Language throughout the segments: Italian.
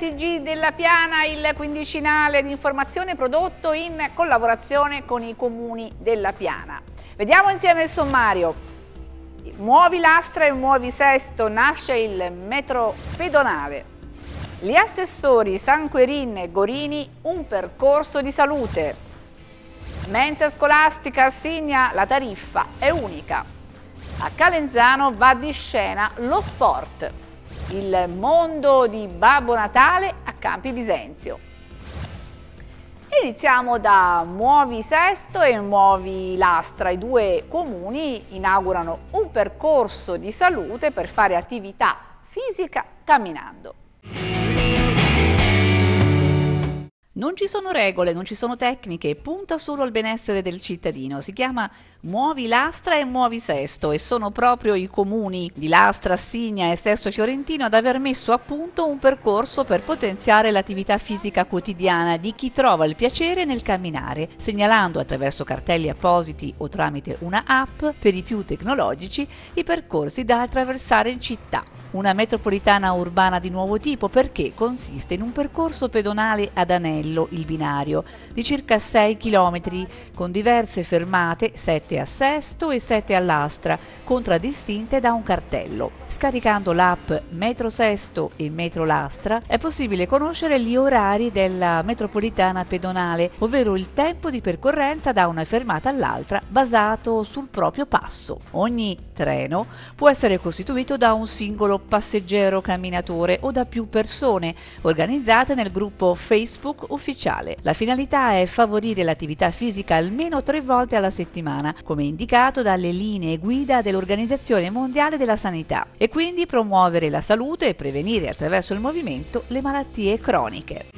TG della Piana, il quindicinale di informazione prodotto in collaborazione con i comuni della Piana. Vediamo insieme il sommario. Muovi Lastra e Muovi Sesto, nasce il metro pedonale. Gli assessori Sanquerin e Gorini, un percorso di salute. Mensa scolastica assegna la tariffa è unica. A Calenzano va di scena lo sport il mondo di Babbo Natale a Campi Bisenzio. Iniziamo da Muovi Sesto e Muovi Lastra. I due comuni inaugurano un percorso di salute per fare attività fisica camminando. Non ci sono regole, non ci sono tecniche, punta solo al benessere del cittadino. Si chiama Muovi Lastra e Muovi Sesto e sono proprio i comuni di Lastra, Signa e Sesto Fiorentino ad aver messo a punto un percorso per potenziare l'attività fisica quotidiana di chi trova il piacere nel camminare, segnalando attraverso cartelli appositi o tramite una app per i più tecnologici i percorsi da attraversare in città. Una metropolitana urbana di nuovo tipo perché consiste in un percorso pedonale ad anello, il binario, di circa 6 km con diverse fermate, 7 a Sesto e 7 all'Astra, contraddistinte da un cartello. Scaricando l'app Metro Sesto e Metro Lastra è possibile conoscere gli orari della metropolitana pedonale, ovvero il tempo di percorrenza da una fermata all'altra basato sul proprio passo. Ogni treno può essere costituito da un singolo passeggero camminatore o da più persone organizzate nel gruppo Facebook ufficiale. La finalità è favorire l'attività fisica almeno tre volte alla settimana, come indicato dalle linee guida dell'Organizzazione Mondiale della Sanità, e quindi promuovere la salute e prevenire attraverso il movimento le malattie croniche.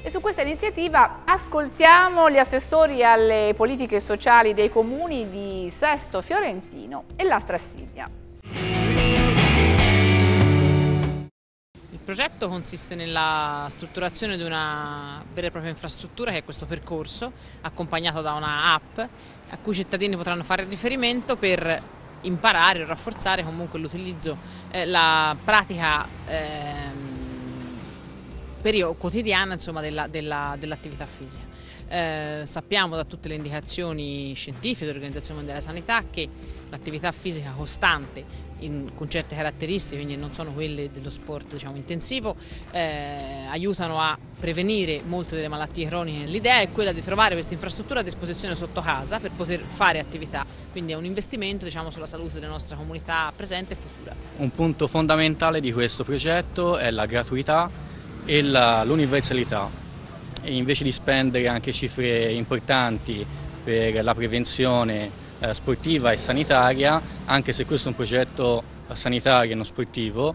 E su questa iniziativa ascoltiamo gli assessori alle politiche sociali dei comuni di Sesto Fiorentino e La Strassiglia. Progetto consiste nella strutturazione di una vera e propria infrastruttura che è questo percorso, accompagnato da una app a cui i cittadini potranno fare riferimento per imparare o rafforzare comunque l'utilizzo, eh, la pratica eh, quotidiana insomma, dell'attività dell dell fisica. Eh, sappiamo da tutte le indicazioni scientifiche dell'Organizzazione Mondiale della Sanità che l'attività fisica costante in, con certe caratteristiche, quindi non sono quelle dello sport diciamo, intensivo, eh, aiutano a prevenire molte delle malattie croniche. L'idea è quella di trovare questa infrastruttura a disposizione sotto casa per poter fare attività, quindi è un investimento diciamo, sulla salute della nostra comunità presente e futura. Un punto fondamentale di questo progetto è la gratuità e l'universalità. Invece di spendere anche cifre importanti per la prevenzione eh, sportiva e sanitaria, anche se questo è un progetto sanitario e non sportivo,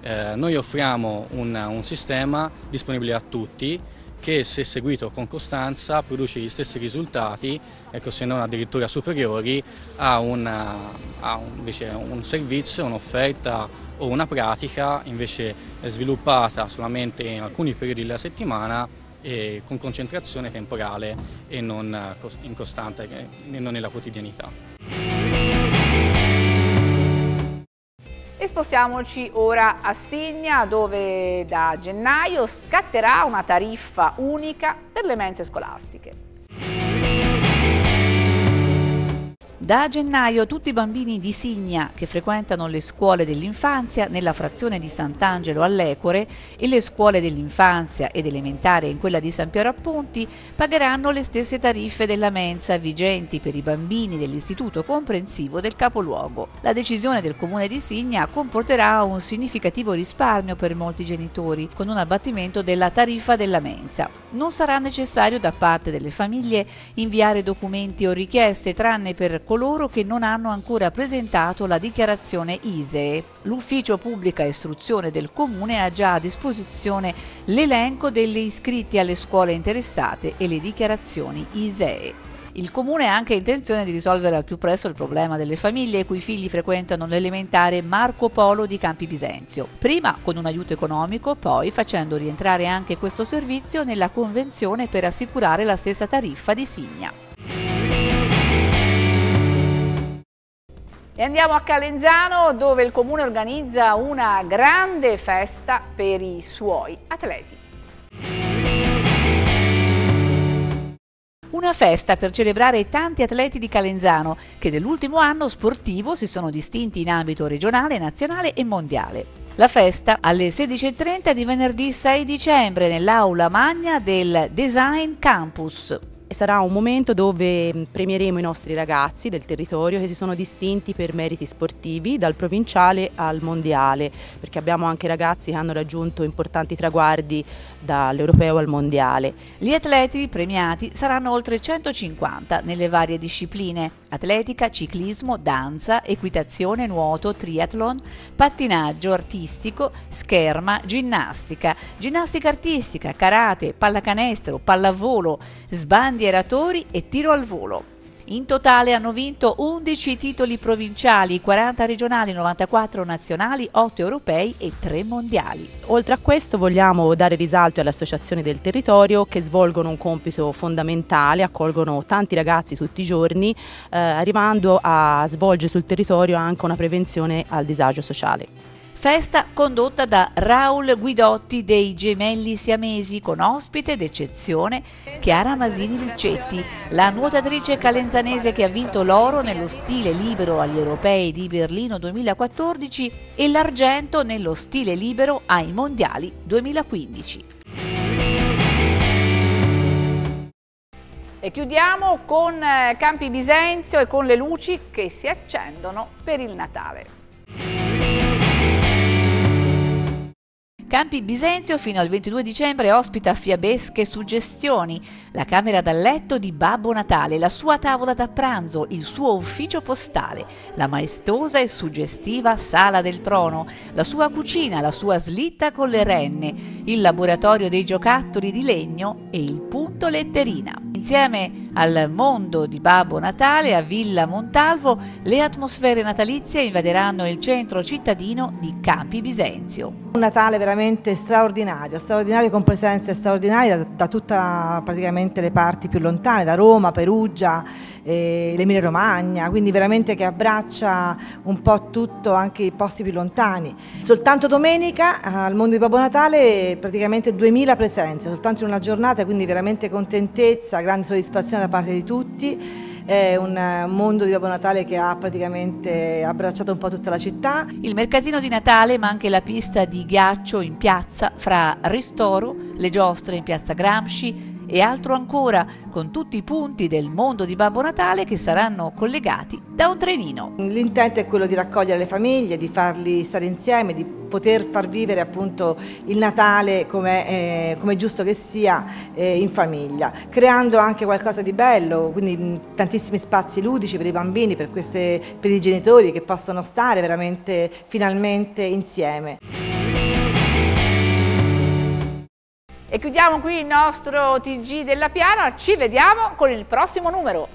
eh, noi offriamo un, un sistema disponibile a tutti che se seguito con costanza produce gli stessi risultati, ecco, se non addirittura superiori, a, una, a un, invece un servizio, un'offerta o una pratica invece sviluppata solamente in alcuni periodi della settimana e con concentrazione temporale e non in costante e non nella quotidianità. E spostiamoci ora a Signa dove da gennaio scatterà una tariffa unica per le mense scolastiche. Da gennaio tutti i bambini di Signa che frequentano le scuole dell'infanzia nella frazione di Sant'Angelo all'Ecore e le scuole dell'infanzia ed elementare in quella di San Piero Appunti pagheranno le stesse tariffe della mensa vigenti per i bambini dell'istituto comprensivo del capoluogo. La decisione del comune di Signa comporterà un significativo risparmio per molti genitori con un abbattimento della tariffa della mensa. Non sarà necessario da parte delle famiglie inviare documenti o richieste tranne per coloro coloro che non hanno ancora presentato la dichiarazione ISEE. L'Ufficio Pubblica Istruzione del Comune ha già a disposizione l'elenco degli iscritti alle scuole interessate e le dichiarazioni ISEE. Il Comune ha anche intenzione di risolvere al più presto il problema delle famiglie i cui figli frequentano l'elementare Marco Polo di Campi Bisenzio, prima con un aiuto economico, poi facendo rientrare anche questo servizio nella convenzione per assicurare la stessa tariffa di Signa. E andiamo a Calenzano dove il comune organizza una grande festa per i suoi atleti. Una festa per celebrare tanti atleti di Calenzano che nell'ultimo anno sportivo si sono distinti in ambito regionale, nazionale e mondiale. La festa alle 16.30 di venerdì 6 dicembre nell'aula magna del Design Campus. Sarà un momento dove premieremo i nostri ragazzi del territorio che si sono distinti per meriti sportivi dal provinciale al mondiale, perché abbiamo anche ragazzi che hanno raggiunto importanti traguardi dall'europeo al mondiale. Gli atleti premiati saranno oltre 150 nelle varie discipline, atletica, ciclismo, danza, equitazione, nuoto, triathlon, pattinaggio artistico, scherma, ginnastica, ginnastica artistica, karate, pallacanestro, pallavolo, sbandi bandieratori e tiro al volo. In totale hanno vinto 11 titoli provinciali, 40 regionali, 94 nazionali, 8 europei e 3 mondiali. Oltre a questo vogliamo dare risalto alle associazioni del territorio che svolgono un compito fondamentale, accolgono tanti ragazzi tutti i giorni, eh, arrivando a svolgere sul territorio anche una prevenzione al disagio sociale. Festa condotta da Raul Guidotti dei Gemelli Siamesi con ospite d'eccezione Chiara Masini Luccetti, la nuotatrice calenzanese che ha vinto l'oro nello stile libero agli europei di Berlino 2014 e l'argento nello stile libero ai mondiali 2015. E chiudiamo con eh, Campi Bisenzio e con le luci che si accendono per il Natale. Campi Bisenzio fino al 22 dicembre ospita fiabesche suggestioni, la camera da letto di Babbo Natale, la sua tavola da pranzo, il suo ufficio postale, la maestosa e suggestiva sala del trono, la sua cucina, la sua slitta con le renne, il laboratorio dei giocattoli di legno e il punto letterina. Insieme al mondo di Babbo Natale a Villa Montalvo, le atmosfere natalizie invaderanno il centro cittadino di Campi Bisenzio. Un Natale veramente straordinario, straordinario con presenze straordinarie da, da tutte praticamente le parti più lontane, da Roma, Perugia, eh, l'Emilia Romagna, quindi veramente che abbraccia un po' tutto, anche i posti più lontani. Soltanto domenica al mondo di Babbo Natale praticamente 2000 presenze, soltanto in una giornata, quindi veramente contentezza, grande soddisfazione da parte di tutti è un mondo di Babbo Natale che ha praticamente abbracciato un po' tutta la città. Il mercatino di Natale ma anche la pista di ghiaccio in piazza fra Ristoro, le giostre in piazza Gramsci e altro ancora, con tutti i punti del mondo di Babbo Natale che saranno collegati da un trenino. L'intento è quello di raccogliere le famiglie, di farli stare insieme, di poter far vivere appunto il Natale come eh, giusto che sia eh, in famiglia, creando anche qualcosa di bello, quindi tantissimi spazi ludici per i bambini, per, queste, per i genitori che possono stare veramente finalmente insieme. E chiudiamo qui il nostro TG della Piana, ci vediamo con il prossimo numero.